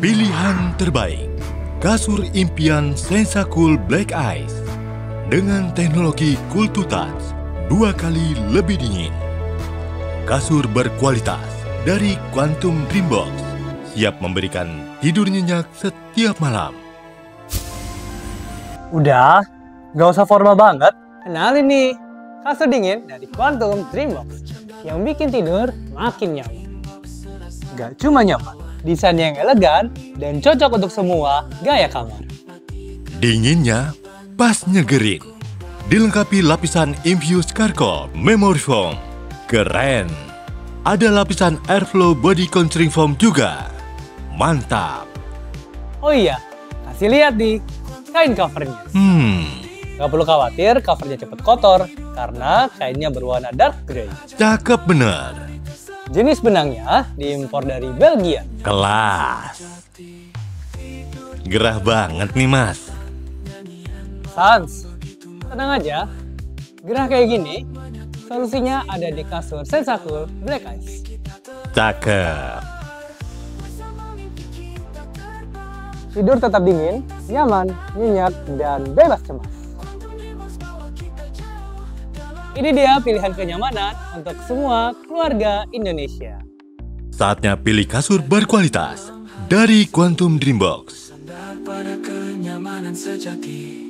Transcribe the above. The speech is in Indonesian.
Pilihan terbaik. Kasur impian Sensacool Black Ice. Dengan teknologi Cool to Touch Dua kali lebih dingin. Kasur berkualitas dari Quantum Dreambox. Siap memberikan tidur nyenyak setiap malam. Udah, nggak usah formal banget. Kenalin nih, kasur dingin dari Quantum Dreambox. Yang bikin tidur makin nyaman. Gak cuma nyaman, desain yang elegan dan cocok untuk semua gaya kamar. Dinginnya pas nyegerin. Dilengkapi lapisan infused charcoal memory foam. Keren. Ada lapisan airflow body contouring foam juga. Mantap. Oh iya, kasih lihat nih kain covernya. Hmm, Gak perlu khawatir covernya cepet kotor karena kainnya berwarna dark grey. cakep bener Jenis benangnya diimpor dari Belgia. Kelas Gerah banget nih mas Sans, tenang aja. Gerah kayak gini, solusinya ada di kasur Sensacool Black Ice. Cakep Tidur tetap dingin, nyaman, nyenyak, dan bebas cemas. Ini dia pilihan kenyamanan untuk semua keluarga Indonesia. Saatnya pilih kasur berkualitas Dari Quantum Dreambox pada kenyamanan sejati